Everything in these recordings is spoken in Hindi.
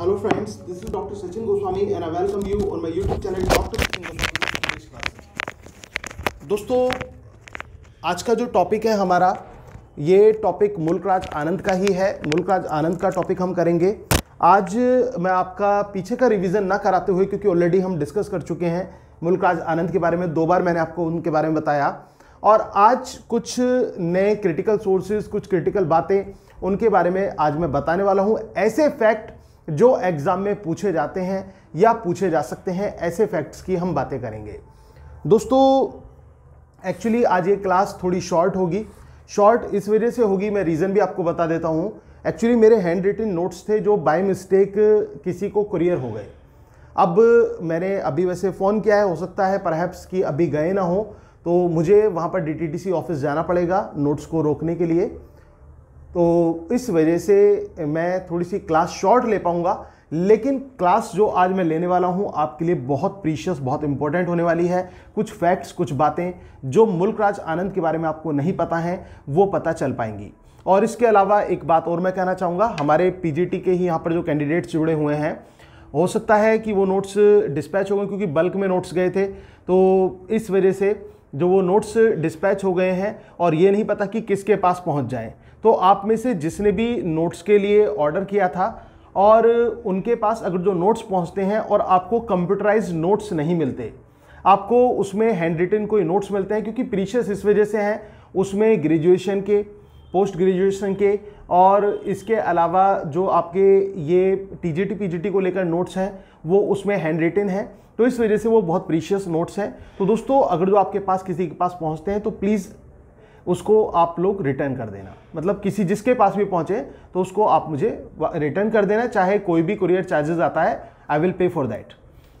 This is Dr. Sachin Goswami and I welcome you on my YouTube channel Dr. Sachin Goswami English Classes. दोस्तों, आज का जो टॉपिक है हमारा, ये टॉपिक मुल्क राज आनंद का ही है मुल्क राज आनंद का टॉपिक हम करेंगे आज मैं आपका पीछे का रिवीजन ना कराते हुए, क्योंकि ऑलरेडी हम डिस्कस कर चुके हैं मुल्क राज आनंद के बारे में दो बार मैंने आपको उनके बारे में बताया और आज कुछ नए क्रिटिकल सोर्सेज कुछ क्रिटिकल बातें उनके बारे में आज मैं बताने वाला हूँ ऐसे फैक्ट जो एग्ज़ाम में पूछे जाते हैं या पूछे जा सकते हैं, ऐसे फैक्ट्स की हम बातें करेंगे। दोस्तों एक्चुअली आज ये क्लास थोड़ी शॉर्ट होगी। शॉर्ट इस वजह से होगी, मैं रीज़न भी आपको बता देता हूँ। एक्चुअली मेरे हैंड रिटन नोट्स थे जो बाय मिस्टेक किसी को कुरियर हो गए। अब मैंने अभी वैसे फ़ोन किया है, हो सकता है परहैप्स कि अभी गए ना हो तो मुझे वहाँ पर डीटीटीसी ऑफ़िस जाना पड़ेगा नोट्स को रोकने के लिए। तो इस वजह से मैं थोड़ी सी क्लास शॉर्ट ले पाऊँगा, लेकिन क्लास जो आज मैं लेने वाला हूँ, आपके लिए बहुत प्रीशियस बहुत इंपॉर्टेंट होने वाली है। कुछ फैक्ट्स कुछ बातें जो मुल्क राज आनंद के बारे में आपको नहीं पता है, वो पता चल पाएँगी। और इसके अलावा एक बात और मैं कहना चाहूँगा, हमारे पीजीटी के ही यहाँ पर जो कैंडिडेट्स जुड़े हुए हैं, हो सकता है कि वो नोट्स डिस्पैच हो गए, क्योंकि बल्क में नोट्स गए थे। तो इस वजह से जो वो नोट्स डिस्पैच हो गए हैं, और ये नहीं पता कि किसके पास पहुँच जाए। तो आप में से जिसने भी नोट्स के लिए ऑर्डर किया था, और उनके पास अगर जो नोट्स पहुँचते हैं और आपको कंप्यूटराइज नोट्स नहीं मिलते, आपको उसमें हैंड रिटन कोई नोट्स मिलते हैं, क्योंकि प्रीशियस इस वजह से हैं, उसमें ग्रेजुएशन के पोस्ट ग्रेजुएशन के, और इसके अलावा जो आपके ये टीजीटी पीजीटी को लेकर नोट्स हैं, वो उसमें हैंड रिटन है तो इस वजह से वो बहुत प्रीशियस नोट्स हैं। तो दोस्तों, अगर जो आपके पास किसी के पास पहुँचते हैं तो प्लीज़ उसको आप लोग रिटर्न कर देना। मतलब किसी जिसके पास भी पहुँचे तो उसको आप मुझे रिटर्न कर देना, चाहे कोई भी कुरियर चार्जेस आता है I will pay for that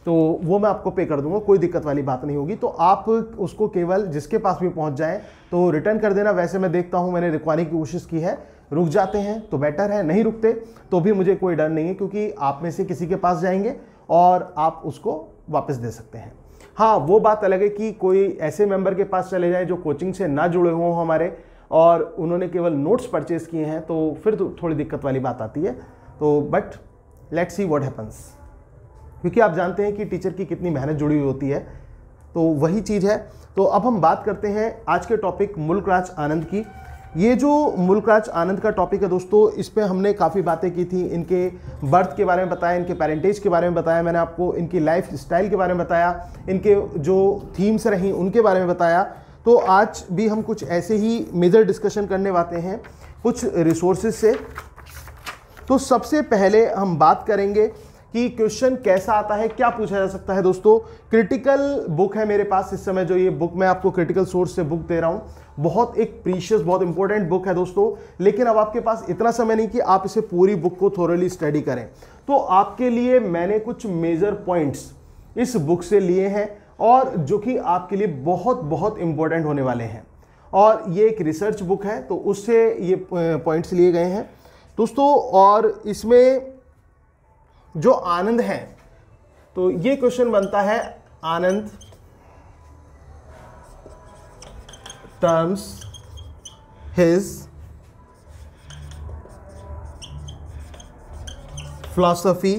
तो वो मैं आपको पे कर दूँगा, कोई दिक्कत वाली बात नहीं होगी। तो आप उसको केवल जिसके पास भी पहुँच जाए तो रिटर्न कर देना। वैसे मैं देखता हूँ, मैंने रुकवाने की कोशिश की है, रुक जाते हैं तो बेटर है, नहीं रुकते तो भी मुझे कोई डर नहीं है, क्योंकि आप में से किसी के पास जाएँगे और आप उसको वापस दे सकते हैं। हाँ वो बात अलग है कि कोई ऐसे मेंबर के पास चले जाए जो कोचिंग से ना जुड़े हों हमारे और उन्होंने केवल नोट्स परचेज किए हैं तो फिर तो थोड़ी दिक्कत वाली बात आती है। तो but let's see what happens क्योंकि आप जानते हैं कि टीचर की कितनी मेहनत जुड़ी हुई होती है। तो वही चीज़ है। तो अब हम बात करते हैं आज के टॉपिक मुल्क राज आनंद की। ये जो मुल्क राज आनंद का टॉपिक है दोस्तों, इस पर हमने काफ़ी बातें की थी। इनके बर्थ के बारे में बताया, इनके पेरेंटेज के बारे में बताया, मैंने आपको इनकी लाइफ स्टाइल के बारे में बताया, इनके जो थीम्स रहीं उनके बारे में बताया। तो आज भी हम कुछ ऐसे ही मेजर डिस्कशन करने वाते हैं, कुछ रिसोर्सेज से। तो सबसे पहले हम बात करेंगे कि क्वेश्चन कैसा आता है, क्या पूछा जा सकता है दोस्तों? क्रिटिकल बुक है मेरे पास इस समय जो ये बुक मैं आपको क्रिटिकल सोर्स से बुक दे रहा हूँ। बहुत एक प्रीशियस बहुत इंपॉर्टेंट बुक है दोस्तों। लेकिन अब आपके पास इतना समय नहीं कि आप इसे पूरी बुक को थोरली स्टडी करें। तो आपके लिए मैंने कुछ मेजर पॉइंट्स इस बुक से लिए हैं और जो कि आपके लिए बहुत बहुत इंपॉर्टेंट होने वाले हैं। और ये एक रिसर्च बुक है तो उससे ये पॉइंट्स लिए गए हैं। दोस्तों, और इसमें जो आनंद है। तो ये क्वेश्चन बनता है Anand terms his philosophy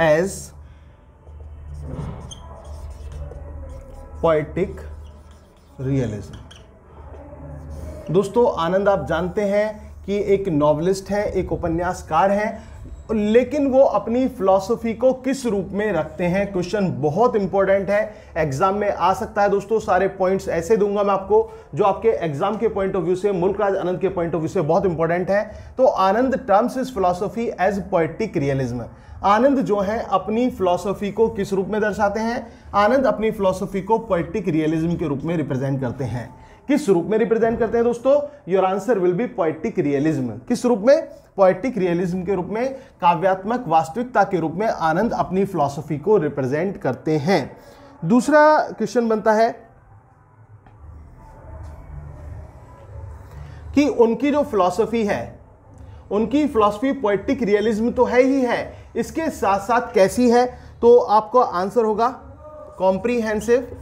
as poetic realism दोस्तों, आनंद आप जानते हैं कि एक नॉवलिस्ट है, एक उपन्यासकार हैं। लेकिन वो अपनी फिलॉसफी को किस रूप में रखते हैं? क्वेश्चन बहुत इंपॉर्टेंट है। एग्ज़ाम में आ सकता है दोस्तों, सारे पॉइंट्स ऐसे दूँगा मैं आपको, जो आपके एग्ज़ाम के पॉइंट ऑफ़ व्यू से, मुल्क राज आनंद के पॉइंट ऑफ़ व्यू से बहुत इंपॉर्टेंट है। तो Anand terms his philosophy as poetic realism Anand जो है, अपनी फिलोसफी को किस रूप में दर्शाते हैं? आनंद अपनी फिलोसफी को पोएटिक रियलिज्म के रूप में रिप्रेजेंट करते हैं। किस रूप में रिप्रेजेंट करते हैं दोस्तों? Your answer will be poetic realism किस रूप में? पोएटिक रियलिज्म के रूप में, काव्यात्मक वास्तविकता के रूप में आनंद अपनी फिलॉसफी को रिप्रेजेंट करते हैं। दूसरा क्वेश्चन बनता है कि उनकी जो फिलॉसफी है, उनकी फिलॉसफी पोएटिक रियलिज्म तो है ही है, इसके साथ साथ कैसी है? तो आपका आंसर होगा कॉम्प्रीहेंसिव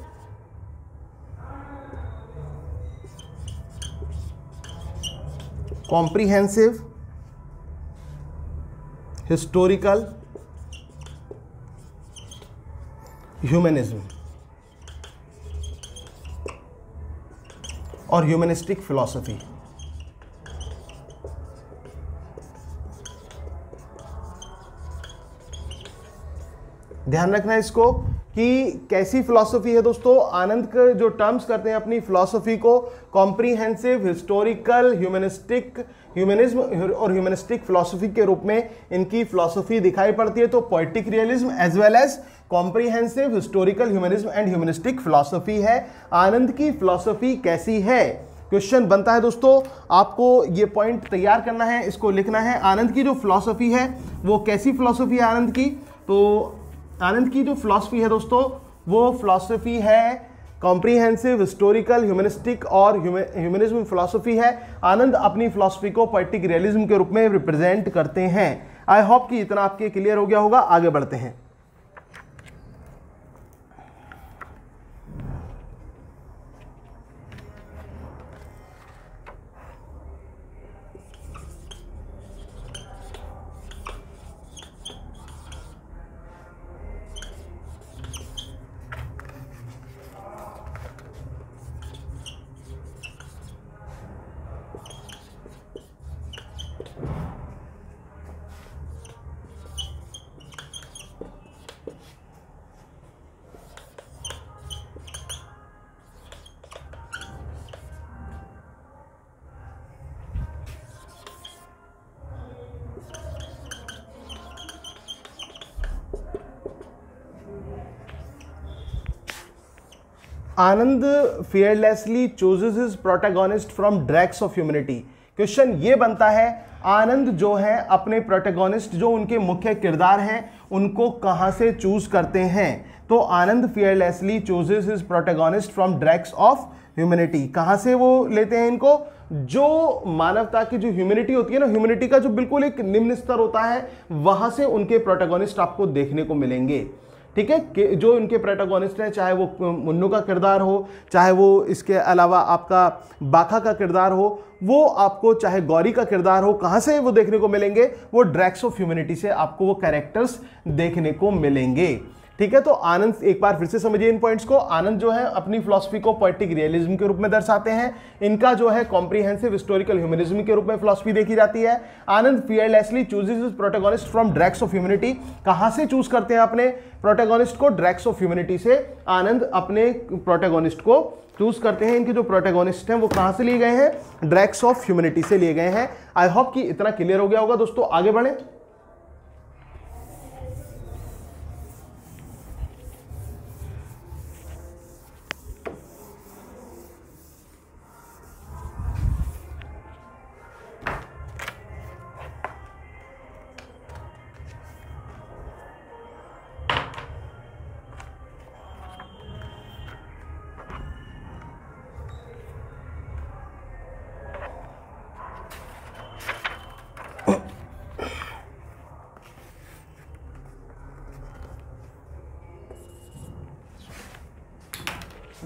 कॉम्प्रीहेंसिव हिस्टोरिकल ह्यूमनिज्म और ह्यूमनिस्टिक फिलॉसफी ध्यान रखना इसको। कि कैसी फिलॉसफी है दोस्तों? आनंद के जो टर्म्स करते हैं अपनी फिलॉसफी को कॉम्प्रीहेंसिव हिस्टोरिकल ह्यूमनिस्टिक ह्यूमनिज्म और ह्यूमनिस्टिक फिलॉसफी के रूप में इनकी फिलॉसफी दिखाई पड़ती है। तो poetic realism as well as comprehensive historical humanism and humanistic philosophy है। आनंद की फिलॉसफी कैसी है? क्वेश्चन बनता है दोस्तों। आपको ये पॉइंट तैयार करना है, इसको लिखना है। आनंद की जो फिलॉसफी है, वो कैसी फिलॉसफी है आनंद की? तो आनंद की जो फिलॉसफी है दोस्तों, वो फिलॉसफी है कॉम्प्रीहेंसिव हिस्टोरिकल ह्यूमनिस्टिक और ह्यूमनिज्म फिलॉसफी है। आनंद अपनी फिलॉसफी को पोइटिक रियलिज्म के रूप में रिप्रेजेंट करते हैं। आई होप कि इतना आपके क्लियर हो गया होगा। आगे बढ़ते हैं। Anand fearlessly chooses his protagonist from dregs of humanity question ये बनता है, आनंद जो है, अपने प्रोटेगोनिस्ट जो उनके मुख्य किरदार हैं, उनको कहाँ से चूज़ करते हैं? तो Anand fearlessly chooses his protagonist from dregs of humanity कहाँ से वो लेते हैं इनको? जो मानवता की जो ह्यूमिनिटी होती है ना ह्यूमिनिटी का जो बिल्कुल एक निम्न स्तर होता है, वहाँ से उनके प्रोटेगोनिस्ट आपको देखने को मिलेंगे। ठीक है? जो इनके प्रोटागोनिस्ट हैं, चाहे वो मुन्नू का किरदार हो, चाहे वो इसके अलावा आपका बाखा का किरदार हो, वो आपको, चाहे गौरी का किरदार हो, कहाँ से वो देखने को मिलेंगे? वो ड्रैक्स ऑफ़ ह्यूमिनिटी से आपको वो कैरेक्टर्स देखने को मिलेंगे। ठीक है तो आनंद एक बार फिर से समझिए इन पॉइंट्स को। आनंद जो है, अपनी फिलोसफी को पोइटिक रियलिज्म के रूप में दर्शाते हैं। इनका जो है कॉम्प्रीहेंसिव हिस्टोरिकल ह्यूमनिज्म के रूप में फिलोसफी देखी जाती है। Anand fearlessly chooses protagonist from dregs of humanity कहाँ से चूज़ करते हैं अपने प्रोटेगोनिस्ट को? ड्रैक्स ऑफ़ ह्यूमिनिटी से। आनंद अपने प्रोटेगोनिस्ट को चूज़ करते हैं। इनके जो प्रोटेगोनिस्ट हैं, वो कहाँ से लिए गए हैं? ड्रैक्स ऑफ़ ह्यूमिनिटी से लिए गए हैं। आई होप कि इतना क्लियर हो गया होगा। दोस्तों, आगे बढ़े।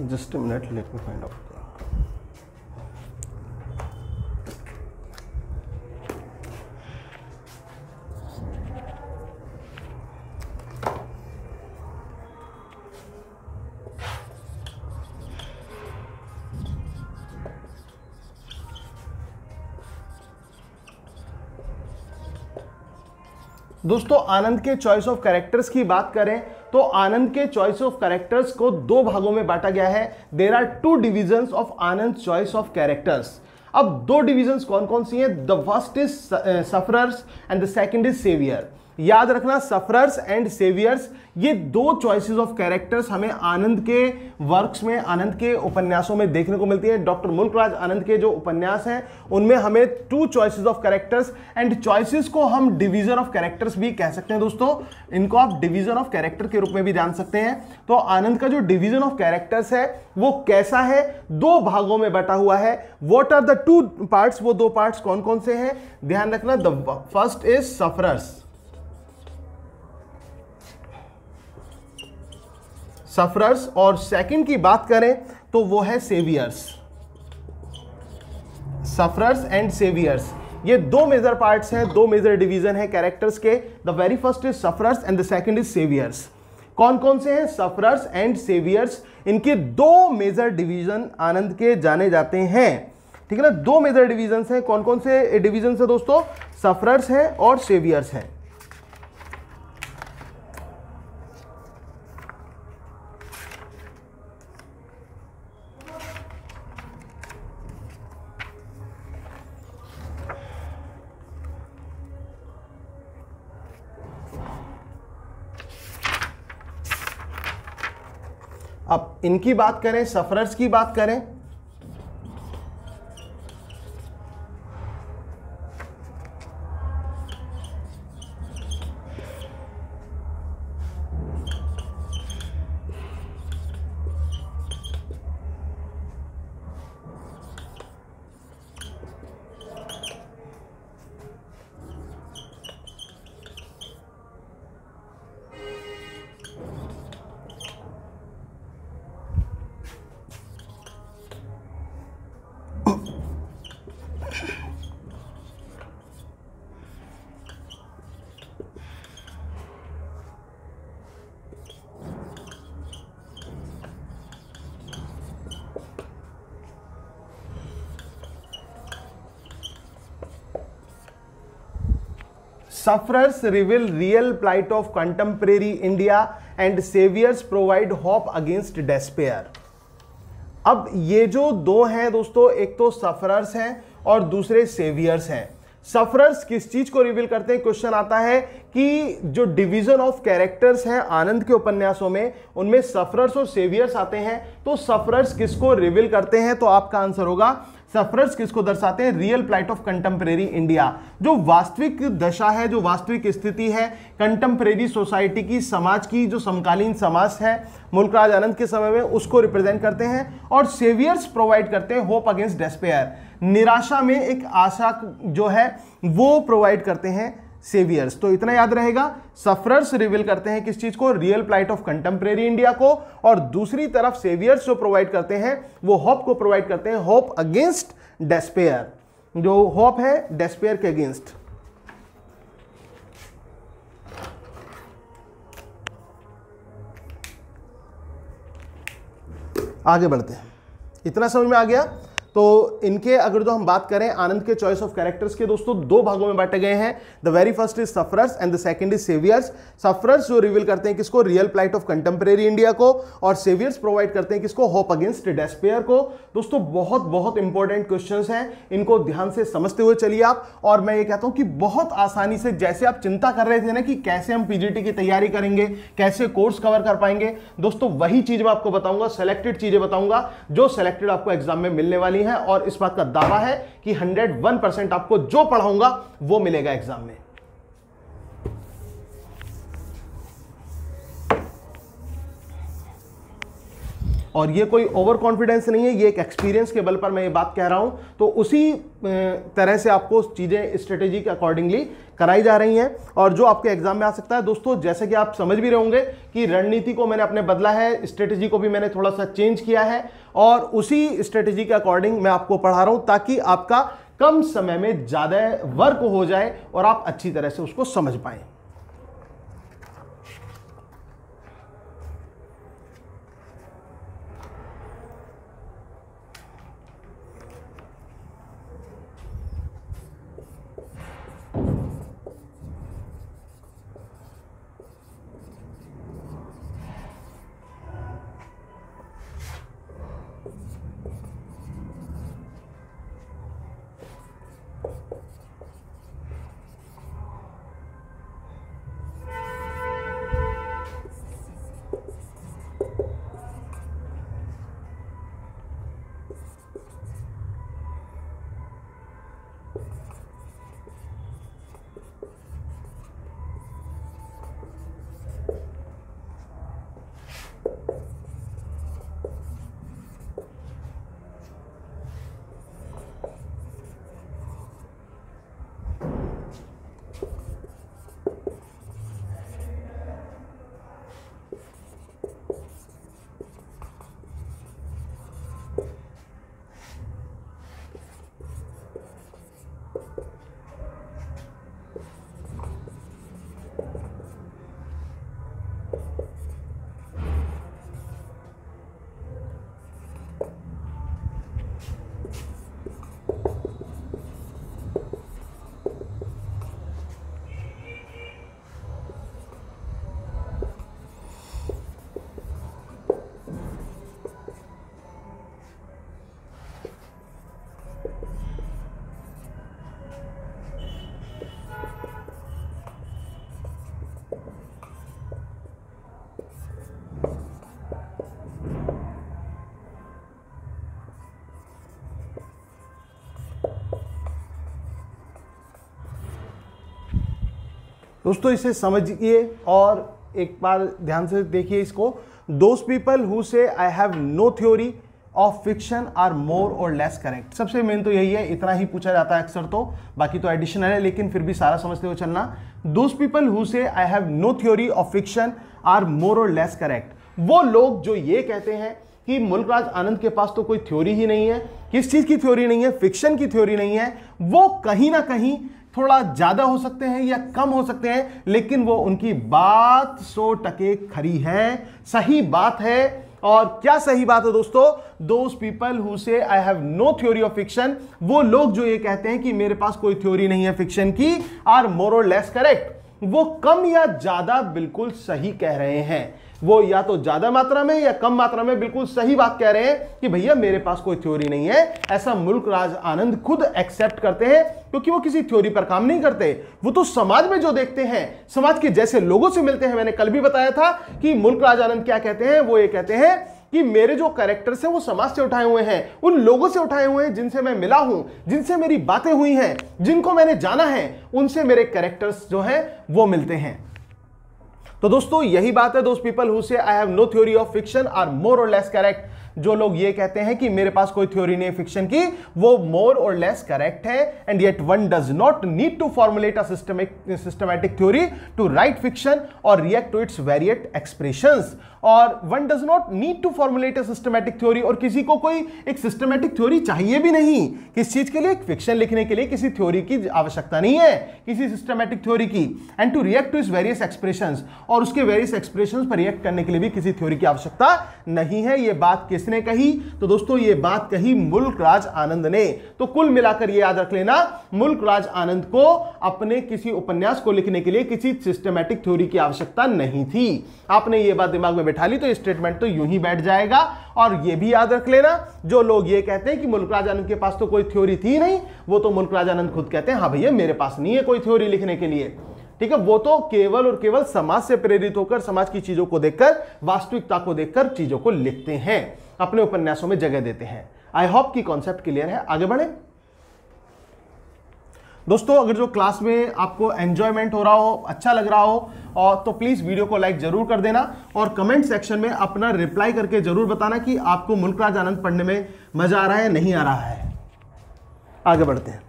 Just a minute, let me find out. दोस्तों, आनंद के चॉइस ऑफ़ कैरेक्टर्स की बात करें तो आनंद के चॉइस ऑफ़ कैरेक्टर्स को दो भागों में बांटा गया है। There are two division of Anand choice of characters अब दो डिविजन कौन कौन सी हैं? The first is sufferers and the second is saviour याद रखना सफरर्स एंड सेवियर्स ये दो चॉइसेस ऑफ़ कैरेक्टर्स हमें आनंद के वर्क्स में, आनंद के उपन्यासों में देखने को मिलती है। डॉक्टर मुल्कराज आनंद के जो उपन्यास हैं, उनमें हमें two choices of characters and choices को हम डिवीज़न ऑफ़ कैरेक्टर्स भी कह सकते हैं दोस्तों। इनको आप डिवीज़न ऑफ़ कैरेक्टर के रूप में भी जान सकते हैं। तो आनंद का जो डिवीज़न ऑफ़ कैरेक्टर्स है, वो कैसा है? दो भागों में बटा हुआ है। What are the two parts वो दो पार्ट्स कौन कौन से हैं? ध्यान रखना the first is sufferers sufferers और सेकंड की बात करें तो वो है सेवियर्स सफरर्स एंड सेवियर्स ये दो मेजर पार्ट्स हैं, दो मेजर डिवीज़न है कैरेक्टर्स के. The very first is sufferers and the second is saviours कौन कौन से हैं? सफरर्स एंड सेवियर्स इनके दो मेजर डिवीज़न आनंद के जाने जाते हैं. ठीक है ना? दो मेजर डिवीज़न हैं. कौन कौन से डिवीज़न है दोस्तों? सफरर्स हैं और सेवियर्स हैं अब इनकी बात करें सफरर्स की बात करें Sufferers reveal real plight of contemporary India and saviors provide hope against despair. अब ये जो दो हैं दोस्तों, एक तो सफरर्स हैं और दूसरे सेवियर्स हैं। सफरर्स किस चीज़ को रिवील करते हैं? क्वेश्चन आता है कि जो डिवीज़न ऑफ़ कैरेक्टर्स हैं आनंद के उपन्यासों में, उनमें सफरर्स और सेवियर्स आते हैं। तो सफरर्स किसको रिवील करते हैं? तो आपका आंसर होगा सफरर्स किसको दर्शाते हैं? Real plight of contemporary India जो वास्तविक दशा है, जो वास्तविक स्थिति है कंटेम्प्रेरी सोसाइटी की, समाज की, जो समकालीन समाज है, मुल्क राज आनंद के समय में उसको रिप्रेजेंट करते हैं और सेवियर्स प्रोवाइड करते हैं होप अगेंस्ट डेस्पेयर निराशा में एक आशा जो है, वो प्रोवाइड करते हैं सेवियर्स तो इतना याद रहेगा सफरर्स रिवील करते हैं किस चीज़ को? Real plight of contemporary India को। और दूसरी तरफ़ सेवियर्स जो प्रोवाइड करते हैं, वो होप को प्रोवाइड करते हैं होप अगेंस्ट डेस्पेयर जो होप है डेस्पेयर के अगेंस्ट आगे बढ़ते हैं। इतना समझ में आ गया? तो इनके अगर जो हम बात करें आनंद के चॉइस ऑफ़ कैरेक्टर्स के, दोस्तों, दो भागों में बांटे गए हैं। The very first is sufferers and the second is saviours sufferers जो रिवील करते हैं किसको? Real plight of contemporary India को, और सेवियर्स प्रोवाइड करते हैं किसको? होप अगेंस्ट डेस्पेयर को। दोस्तों, बहुत बहुत इंपॉर्टेंट क्वेश्चन हैं। इनको ध्यान से समझते हुए चलिए आप, और मैं ये कहता हूँ कि बहुत आसानी से जैसे आप चिंता कर रहे थे ना कि कैसे हम पीजीटी की तैयारी करेंगे, कैसे कोर्स कवर कर पाएँगे, दोस्तों, वही चीज़ मैं आपको बताऊँगा सेलेक्टेड चीज़ें बताऊँगा, जो सेलेक्टेड आपको एग्ज़ाम में मिलने वाली है। और इस बात का दावा है कि 101 परसेंट आपको जो पढ़ाऊँगा वो मिलेगा एग्ज़ाम में। और ये कोई ओवर कॉन्फिडेंस नहीं है, ये एक एक्सपीरियंस के बल पर मैं ये बात कह रहा हूँ। तो उसी तरह से आपको चीज़ें स्ट्रेटेजी के अकॉर्डिंगली कराई जा रही हैं। और जो आपके एग्ज़ाम में आ सकता है, दोस्तों, जैसे कि आप समझ भी रहे होंगे कि रणनीति को मैंने अपने बदला है स्ट्रेटेजी को भी मैंने थोड़ा सा चेंज किया है, और उसी स्ट्रेटेजी के अकॉर्डिंग मैं आपको पढ़ा रहा हूँ ताकि आपका कम समय में ज़्यादा वर्क हो जाए और आप अच्छी तरह से उसको समझ पाएँ। दोस्तों, इसे समझिए और एक बार ध्यान से देखिए इसको। Those people who say I have no theory of fiction are more or less correct सबसे मेन तो यही है, इतना ही पूछा जाता है अक्सर तो बाकी तो एडिशनल है, लेकिन फिर भी सारा समझते हुए चलना। Those people who say I have no theory of fiction are more or less correct वो लोग जो ये कहते हैं कि मुल्कराज आनंद के पास तो कोई थ्योरी ही नहीं है, किस चीज़ की थ्योरी नहीं है फिक्शन की थ्योरी नहीं है, वो कहीं ना कहीं थोड़ा ज़्यादा हो सकते हैं या कम हो सकते हैं, लेकिन वो उनकी बात सो टके खरी है। सही बात है। और क्या सही बात है दोस्तों? Those people who say I have no theory of fiction वो लोग जो ये कहते हैं कि मेरे पास कोई थ्योरी नहीं है फिक्शन की आर मोर लेस करेक्ट वो कम या ज़्यादा बिल्कुल सही कह रहे हैं। वो या तो ज़्यादा मात्रा में या कम मात्रा में बिल्कुल सही बात कह रहे हैं कि भैया, मेरे पास कोई थ्योरी नहीं है। ऐसा मुल्क राज आनंद खुद एक्सेप्ट करते हैं, क्योंकि वो किसी थ्योरी पर काम नहीं करते। वो तो समाज में जो देखते हैं, समाज के जैसे लोगों से मिलते हैं। मैंने कल भी बताया था कि मुल्क राज आनंद क्या कहते हैं, वो ये कहते हैं कि मेरे जो कैरेक्टर्स हैं, वो समाज से उठाए हुए हैं, उन लोगों से उठाए हुए हैं जिनसे मैं मिला हूँ, जिनसे मेरी बातें हुई हैं, जिनको मैंने जाना है, उनसे मेरे कैरेक्टर्स जो हैं, वो मिलते हैं। तो दोस्तों, यही बात है दोस्त people who say I have no theory of fiction are more or less correct जो लोग ये कहते हैं कि मेरे पास कोई थ्योरी नहीं फिक्शन की, वो मोर और लेस करेक्ट है and yet one does not need to formulate a systematic theory to write fiction or react to its varied expressions और one does not need to formulate a systematic theory और किसी को कोई एक सिस्टमैटिक थ्योरी चाहिए भी नहीं। किस चीज़ के लिए? फिक्शन लिखने के लिए किसी थ्योरी की आवश्यकता नहीं है, किसी सिस्टमैटिक थ्योरी की। And to react to its various expression और उसके वेरियस एक्सप्रेशन पर रिएक्ट करने के लिए भी किसी थ्योरी की आवश्यकता नहीं है। ये बात किसने कही? तो दोस्तों, ये बात कही मुल्क राज आनंद ने। तो कुल मिलाकर ये याद रख लेना, मुल्क राज आनंद को अपने किसी उपन्यास को लिखने के लिए किसी सिस्टमैटिक थ्योरी की आवश्यकता नहीं थी। आपने ये बात दिमाग में बैठा ली तो स्टेटमेंट तो यूँ ही बैठ जाएगा। और ये भी याद रख लेना, जो लोग ये कहते हैं कि मुल्क राज आनंद के पास तो कोई थ्योरी थी नहीं, वो तो मुल्क राज आनंद खुद कहते हैं हाँ भैया, मेरे पास नहीं है कोई थ्योरी लिखने के लिए। ठीक है, वो तो केवल और केवल समाज से प्रेरित होकर, समाज की चीज़ों को देखकर, वास्तविकता को देखकर चीज़ों को लिखते हैं, अपने उपन्यासों में जगह देते हैं। आई होप की कॉन्सेप्ट क्लियर है। आगे बढ़े। दोस्तों, अगर जो क्लास में आपको एन्जॉयमेंट हो रहा हो अच्छा लग रहा हो, और तो प्लीज़ वीडियो को लाइक ज़रूर कर देना और कमेंट सेक्शन में अपना रिप्लाई करके ज़रूर बताना कि आपको मुल्कराज आनंद पढ़ने में मज़ा आ रहा है नहीं आ रहा है। आगे बढ़ते हैं।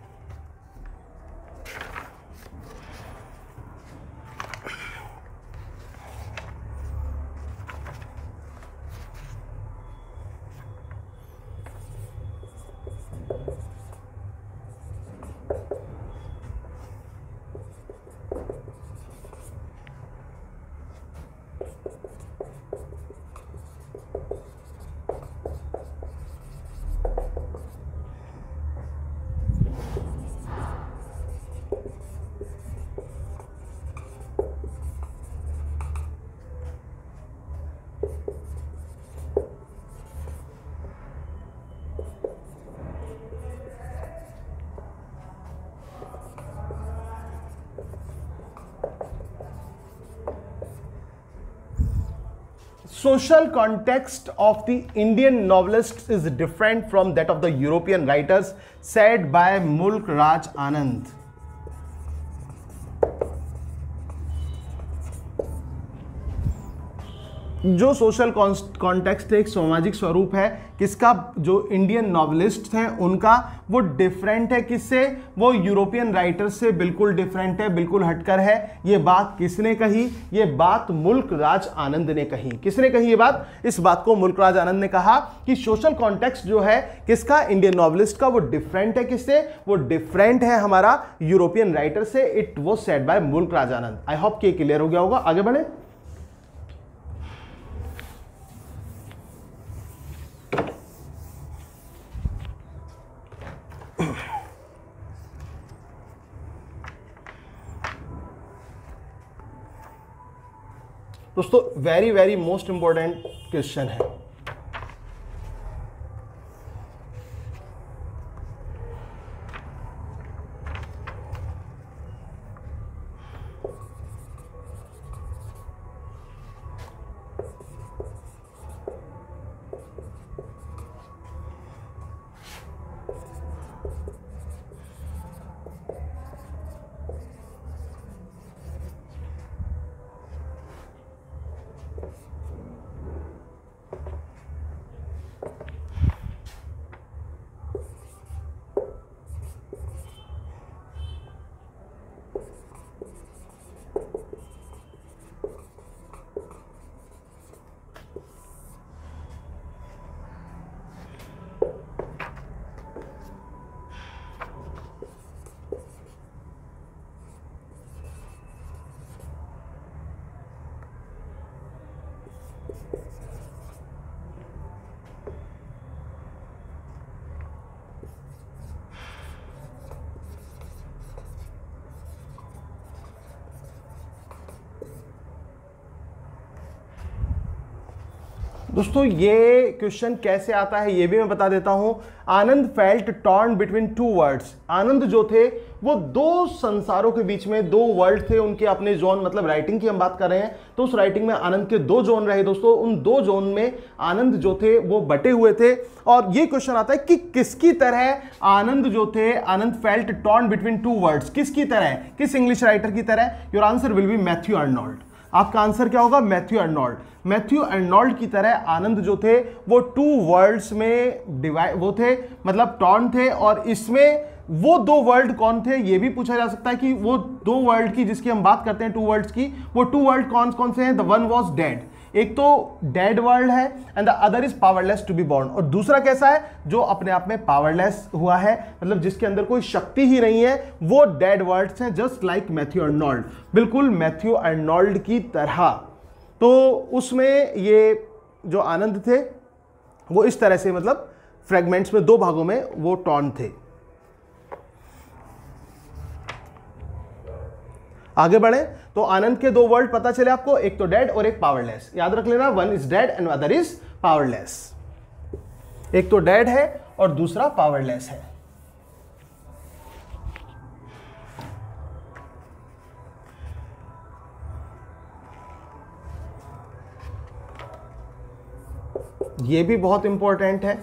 Social context of the Indian novelists is different from that of the European writers, said by Mulk Raj Anand. जो सोशल कॉन्टेक्स्ट एक सामाजिक स्वरूप है, किसका जो इंडियन नॉवलिस्ट हैं, उनका वो डिफरेंट है किससे? वो यूरोपियन राइटर्स से बिल्कुल डिफरेंट है, बिल्कुल हटकर है। ये बात किसने कही? ये बात मुल्क राज आनंद ने कही। किसने कही ये बात? इस बात को मुल्क राज आनंद ने कहा कि सोशल कॉन्टेक्स्ट जो है, किसका? इंडियन नॉवलिस्ट का वो डिफरेंट है किससे? वो डिफरेंट है हमारा यूरोपियन राइटर से। इट वो said by Mulk Raj Anand. I hope के क्लियर हो गया होगा। आगे बढ़े। दोस्तों very very most important question है। दोस्तों, ये क्वेश्चन कैसे आता है, ये भी मैं बता देता हूँ। Anand felt torn between two worlds Anand जो थे वो दो संसारों के बीच में दो वर्ल्ड थे, उनके अपने जोन मतलब राइटिंग की हम बात कर रहे हैं। तो उस राइटिंग में आनंद के दो जोन रहे दोस्तों। उन दो जोन में आनंद जो थे, वो बटे हुए थे। और ये क्वेश्चन आता है कि किसकी तरह आनंद जो थे, Anand felt torn between two worlds किसकी तरह? किस इंग्लिश राइटर की तरह? Your answer will be Matthew Arnold आपका आंसर क्या होगा? मैथ्यू अर्नोल्ड मैथ्यू अर्नोल्ड की तरह आनंद जो थे, वो टू वर्ल्ड्स में डिवाइड वो थे मतलब टॉन थे। और इसमें वो दो वर्ल्ड कौन थे, ये भी पूछा जा सकता है कि वो दो वर्ल्ड की जिसकी हम बात करते हैं टू वर्ल्ड्स की, वो टू वर्ल्ड कौन कौन से हैं? द वन वॉज़ डेड एक तो डेड वर्ल्ड है and the other is powerless to be born और दूसरा कैसा है? जो अपने आप में पावरलेस हुआ है मतलब जिसके अंदर कोई शक्ति ही नहीं है, वो डेड वर्ल्ड हैं जस्ट लाइक मैथ्यू अर्नोल्ड बिल्कुल मैथ्यू अर्नोल्ड की तरह। तो उसमें ये जो आनंद थे, वो इस तरह से मतलब फ्रेगमेंट्स में दो भागों में वो टॉन थे। आगे बढ़े तो आनंद के दो वर्ड पता चले आपको, एक तो डेड और एक पावरलेस याद रख लेना one is dead and other is powerless एक तो डेड है और दूसरा पावरलेस है। ये भी बहुत इंपॉर्टेंट है।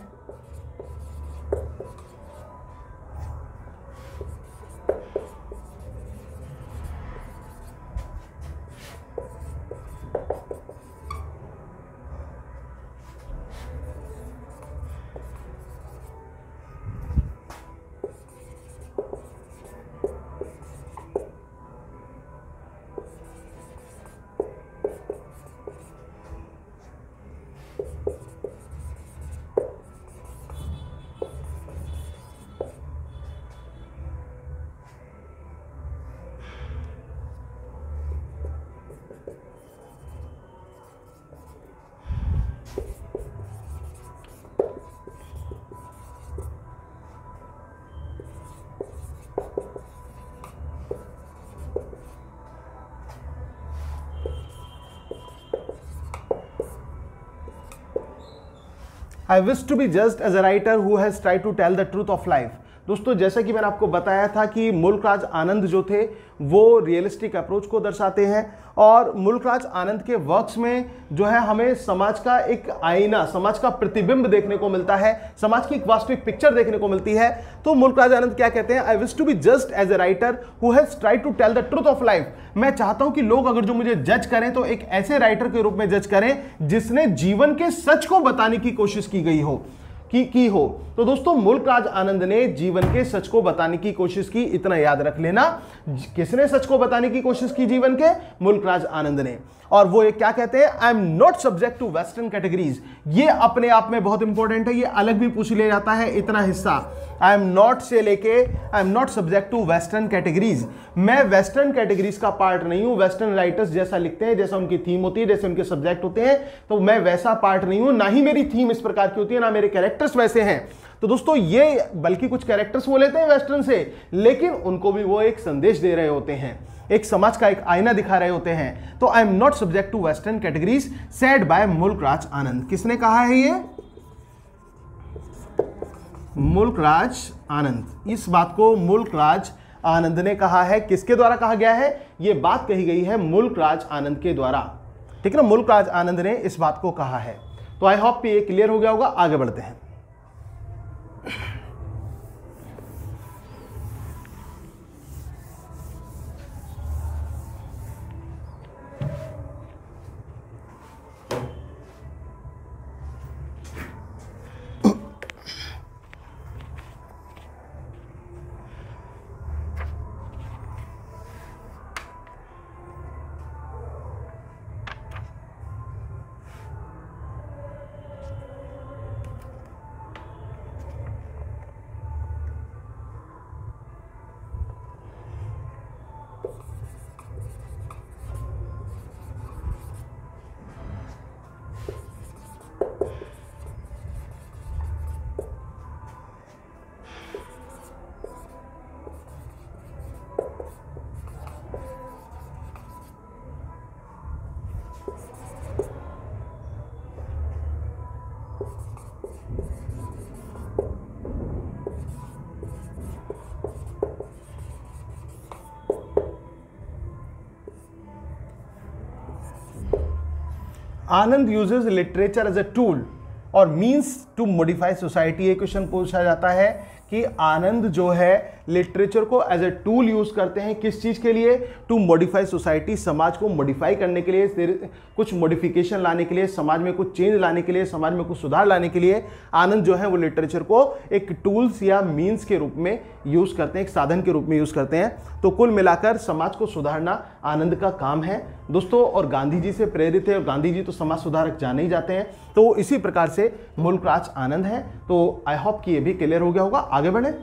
I wish to be just as a writer who has tried to tell the truth of life. दोस्तों, जैसा कि मैंने आपको बताया था कि मुल्कराज आनंद जो थे, वो रियलिस्टिक अप्रोच को दर्शाते हैं और मुल्कराज आनंद के वर्क्स में जो है, हमें समाज का एक आईना, समाज का प्रतिबिंब देखने को मिलता है, समाज की एक वास्तविक पिक्चर देखने को मिलती है। तो मुल्कराज आनंद क्या कहते हैं? I wish to be just as a writer who has try to tell the truth of life मैं चाहता हूँ कि लोग अगर जो मुझे जज करें तो एक ऐसे राइटर के रूप में जज करें, जिसने जीवन के सच को बताने की कोशिश की गई हो। की की हो। तो दोस्तों, मुल्क राज आनंद ने जीवन के सच को बताने की कोशिश की, इतना याद रख लेना। किसने सच को बताने की कोशिश की जीवन के? मुल्क राज आनंद ने। और वो ये क्या कहते हैं I am not subject to western categories ये अपने आप में बहुत इंपॉर्टेंट है, ये अलग भी पूछ लिया जाता है, इतना हिस्सा। आई एम नॉट से लेके I am not subject to western categories मैं वेस्टर्न कैटेगरीज का पार्ट नहीं हूँ वेस्टर्न राइटर्स जैसा लिखते हैं, जैसा उनकी थीम होती है, जैसे उनके सब्जेक्ट होते हैं तो मैं वैसा पार्ट नहीं हूँ। ना ही मेरी थीम इस प्रकार की होती है, ना मेरे कैरेक्टर्स वैसे हैं। तो दोस्तों, ये बल्कि कुछ कैरेक्टर्स वो लेते हैं वेस्टर्न से, लेकिन उनको भी वो एक संदेश दे रहे होते हैं। एक समाज का एक आईना दिखा रहे होते हैं। तो I am not subject to western categories said by Mulk Raj Anand किसने कहा है ये? मुल्क राज आनंद इस बात को मुल्क राज आनंद ने कहा है। किसके द्वारा कहा गया है? यह बात कही गई है मुल्क राज आनंद के द्वारा। ठीक है ना? मुल्क राज आनंद ने इस बात को कहा है। तो आई होप ये क्लियर हो गया होगा। आगे बढ़ते हैं। Anand uses literature as a tool और मीन्स टू मॉडिफाई सोसाइटी ये क्वेश्चन पूछा जाता है कि आनंद जो है लिटरेचर को एज ए टूल यूज़ करते हैं। किस चीज़ के लिए? टू मॉडिफाई सोसाइटी समाज को मॉडिफाई करने के लिए कुछ मॉडिफिकेशन लाने के लिए, समाज में कुछ चेंज लाने के लिए, समाज में कुछ सुधार लाने के लिए आनंद जो है वो लिटरेचर को एक टूल्स या मीन्स के रूप में यूज़ करते हैं, एक साधन के रूप में यूज़ करते हैं। तो कुल मिलाकर समाज को सुधारना आनंद का काम है। दोस्तों, और गांधी जी से प्रेरित है, और गांधी जी तो समाज सुधारक जाने ही जाते हैं। तो इसी प्रकार से मुल्क आनंद है। तो आई होप कि ये भी क्लियर हो गया होगा। आगे बढ़े।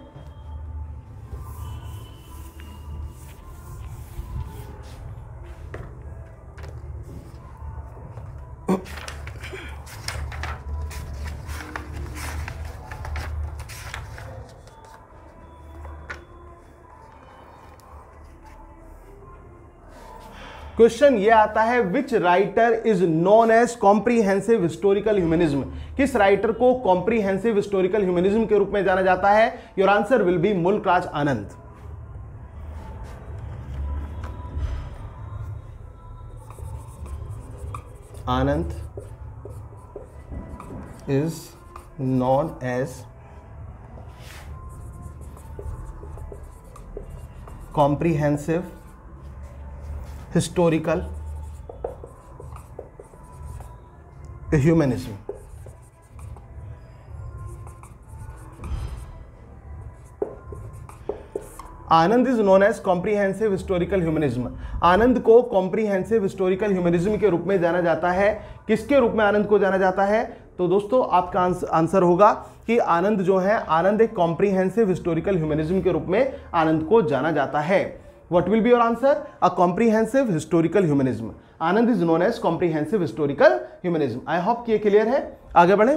क्वेश्चन ये आता है which writer is known as comprehensive historical humanism किस राइटर को कॉम्प्रीहेंसिव हिस्टोरिकल ह्यूमनिज्म के रूप में जाना जाता है? Your answer will be Mulk Raj Anand Anand is known as comprehensive historical humanism Anand is known as comprehensive historical humanism Anand को कॉम्प्रीहेंसिव हिस्टोरिकल ह्यूमनिज्म के रूप में जाना जाता है। किसके रूप में आनंद को जाना जाता है? तो दोस्तों, आपका आंसर होगा कि आनंद जो है, आनंद एक कॉम्प्रीहेंसिव हिस्टोरिकल ह्यूमनिज्म के रूप में आनंद को जाना जाता है। What will be your answer a comprehensive historical humanism Anand is known as comprehensive historical humanism I hope ये क्लियर है. आगे बढ़े.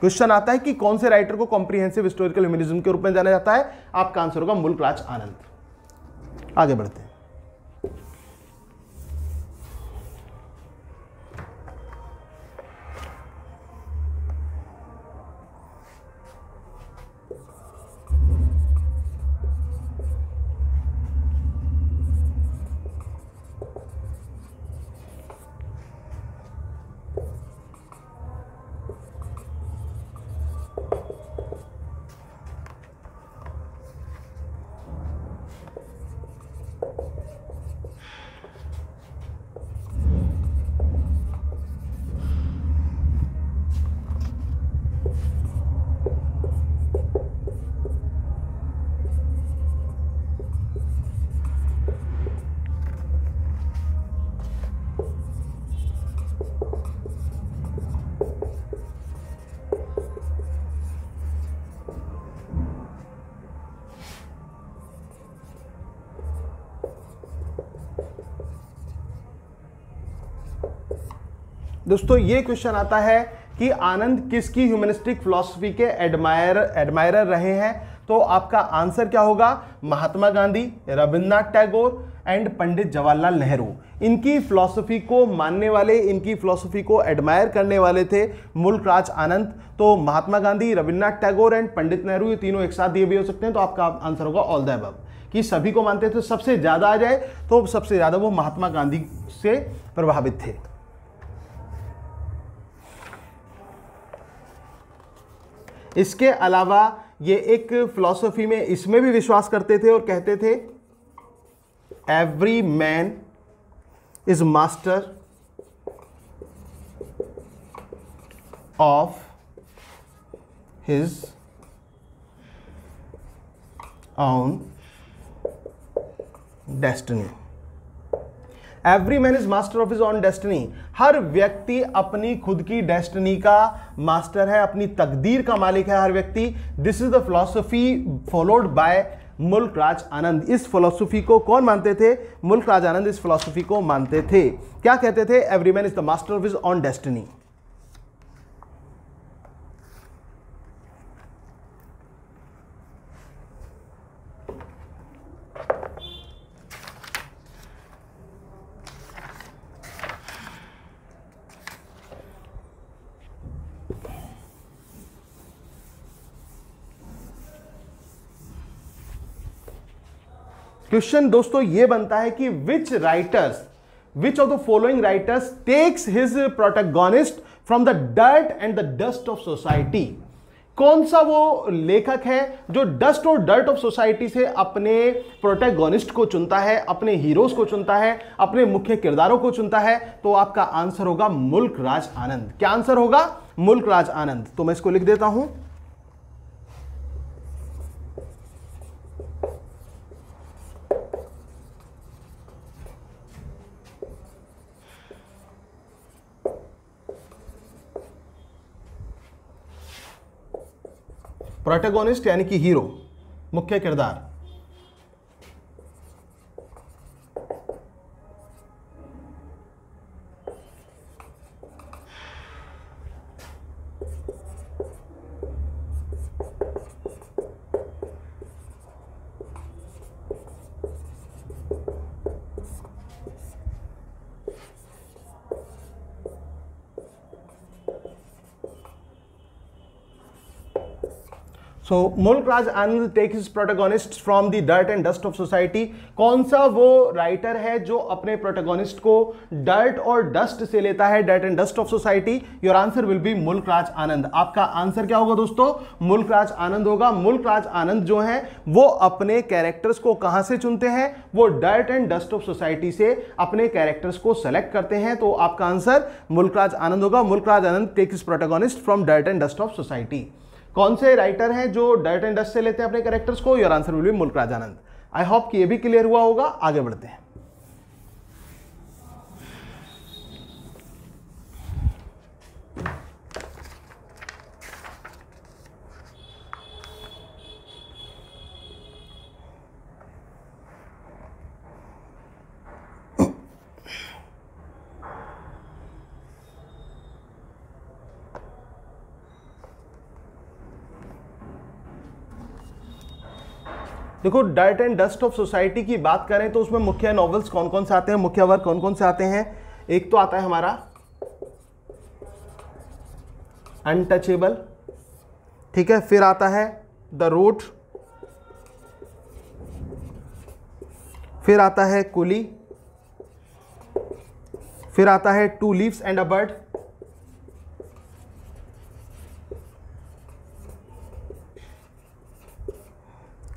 क्वेश्चन आता है कि कौन से राइटर को कॉम्प्रीहेंसिव हिस्टोरिकल ह्यूमनिज्म के रूप में जाना जाता है? आपका आंसर होगा मुल्क आनंद. आगे बढ़ते हैं. दोस्तों, ये क्वेश्चन आता है कि आनंद किसकी ह्यूमनिस्टिक फिलोसफी के एडमायर एडमायरर रहे हैं? तो आपका आंसर क्या होगा? महात्मा गांधी, रविन्द्रनाथ टैगोर एंड पंडित जवाहरलाल नेहरू। इनकी फिलॉसफी को मानने वाले, इनकी फिलॉसफी को एडमायर करने वाले थे मुल्क राज आनंद। तो महात्मा गांधी, रविन्द्रनाथ टैगोर एंड पंडित नेहरू, ये तीनों एक साथ दिए भी हो सकते हैं। तो आपका आंसर होगा ऑल द अबव कि सभी को मानते थे, सबसे ज़्यादा आ जाए तो सबसे ज़्यादा वो महात्मा गांधी से प्रभावित थे। इसके अलावा ये एक फिलॉसफी में इसमें भी विश्वास करते थे और कहते थे every man is master of his own destiny every man is master of his own destiny हर व्यक्ति अपनी खुद की डेस्टनी का मास्टर है, अपनी तकदीर का मालिक है हर व्यक्ति। This is the philosophy followed by Mulk Raj Anand. इस फिलोसफी को कौन मानते थे? मुल्क राज आनंद इस फिलोसफी को मानते थे। क्या कहते थे? Every man is the master of his own destiny question दोस्तों ये बनता है कि which writers which of the following writers takes his protagonist from the dirt and the dust of society कौन सा वो लेखक है जो डस्ट और डर्ट ऑफ़ सोसाइटी से अपने प्रोटेगोनिस्ट को चुनता है, अपने हीरोज को चुनता है, अपने मुख्य किरदारों को चुनता है? तो आपका आंसर होगा मुल्क राज आनंद। क्या आंसर होगा? मुल्क राज आनंद। तो मैं इसको लिख देता हूँ। प्रोटेगोनिस्ट यानी कि हीरो मुख्य किरदार। So Mulk Raj Anand take his protagonist from the dirt and dust of society कौन सा वो राइटर है जो अपने प्रोटेगोनिस्ट को डर्ट और डस्ट से लेता है dirt and dust of society your answer will be Mulk Raj Anand आपका आंसर क्या होगा दोस्तों? मुल्क राज आनंद होगा। मुल्क राज आनंद जो है, वो अपने कैरेक्टर्स को कहाँ से चुनते हैं? वो dirt and dust of society से अपने कैरेक्टर्स को सेलेक्ट करते हैं। तो आपका आंसर मुल्क राज आनंद होगा। Mulk Raj Anand take his protagonist from dirt and dust of society कौन से राइटर हैं जो डर्ट एंड डस्ट से लेते हैं अपने कैरेक्टर्स को? योर आंसर विल बी मुल्क राजानंद आई होप कि ये भी क्लियर हुआ होगा। आगे बढ़ते हैं। देखो dirt and dust of society की बात करें तो उसमें मुख्य नॉवेल्स कौन कौन से आते हैं? मुख्य वर्क कौन कौन से आते हैं? एक तो आता है हमारा अनटचेबल ठीक है? फिर आता है द रोड फिर आता है कुली फिर आता है two leaves and a bird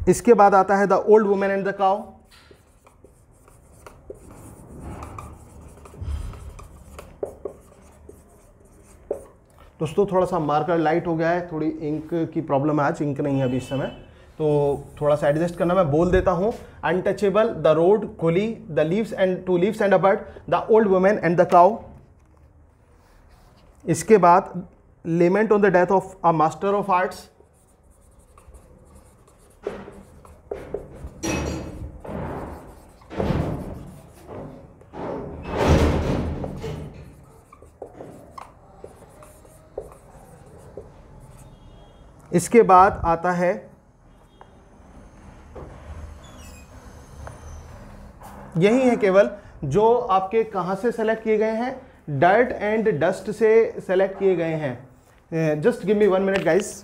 इसके बाद आता है the old women and the cow. दोस्तों, थोड़ा सा मार्कर लाइट हो गया है, थोड़ी इंक की प्रॉब्लम है आज, इंक नहीं है अभी इस समय। तो थोड़ा सा एडजस्ट करना, मैं बोल देता हूँ, untouchable, the road coolie the leaves and, two leaves and a bird, the old women and the cow. इसके बाद, lament on the death of a master of arts इसके बाद आता है यही है केवल जो आपके कहाँ से सेलेक्ट किए गए हैं? डर्ट एंड डस्ट से सेलेक्ट किए गए हैं। Just give me one minute guys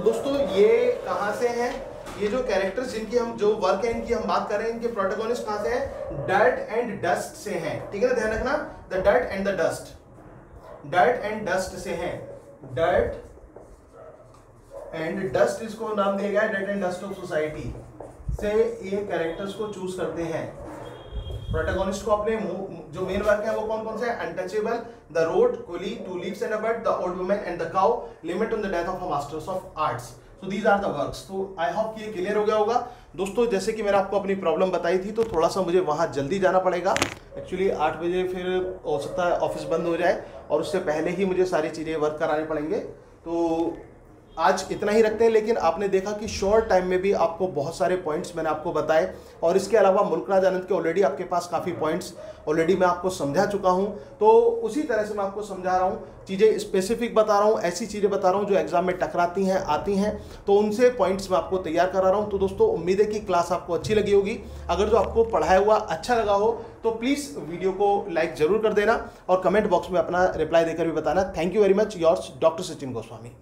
तो दोस्तों, ये कहाँ से हैं? ये जो कैरेक्टर्स जिनकी हम, जो वर्क है, इनकी हम बात कर रहे हैं, इनके प्रोटोकॉलिस्ट कहाँ से हैं? डर्ट एंड डस्ट से हैं। ठीक है ना? ध्यान रखना। The dirt and the dust dirt and dust से हैं। डर्ट एंड डस्ट इसको नाम दिया गया dirt and dust of society से ये कैरेक्टर्स को चूज़ करते हैं। प्रोटेगोनिस्ट को अपने जो मेन वर्क है वो कौन कौन से है? Untouchable the road coolie two leaves and a the old woman and the cow lament on the death of a masters of arts so these are the works तो आई होप कि ये क्लियर हो गया होगा। दोस्तों, जैसे कि मैंने आपको अपनी प्रॉब्लम बताई थी तो थोड़ा सा मुझे वहाँ जल्दी जाना पड़ेगा। एक्चुअली आठ बजे फिर हो सकता है ऑफ़िस बंद हो जाए और उससे पहले ही मुझे सारी चीज़ें वर्क कराने पड़ेंगे। तो आज इतना ही रखते हैं, लेकिन आपने देखा कि शॉर्ट टाइम में भी आपको बहुत सारे पॉइंट्स मैंने आपको बताए। और इसके अलावा मुल्कराज आनंद के ऑलरेडी आपके पास काफ़ी पॉइंट्स ऑलरेडी मैं आपको समझा चुका हूँ। तो उसी तरह से मैं आपको समझा रहा हूँ, चीज़ें स्पेसिफिक बता रहा हूँ, ऐसी चीज़ें बता रहा हूँ जो एग्ज़ाम में टकराती हैं, आती हैं। तो उनसे पॉइंट्स मैं आपको तैयार करा रहा हूँ। तो दोस्तों, उम्मीद है कि क्लास आपको अच्छी लगी होगी। अगर जो आपको पढ़ाया हुआ अच्छा लगा हो तो प्लीज़ वीडियो को लाइक ज़रूर कर देना और कमेंट बॉक्स में अपना रिप्लाई देकर भी बताना। Thank you very much yours doctor Sachin Goswami.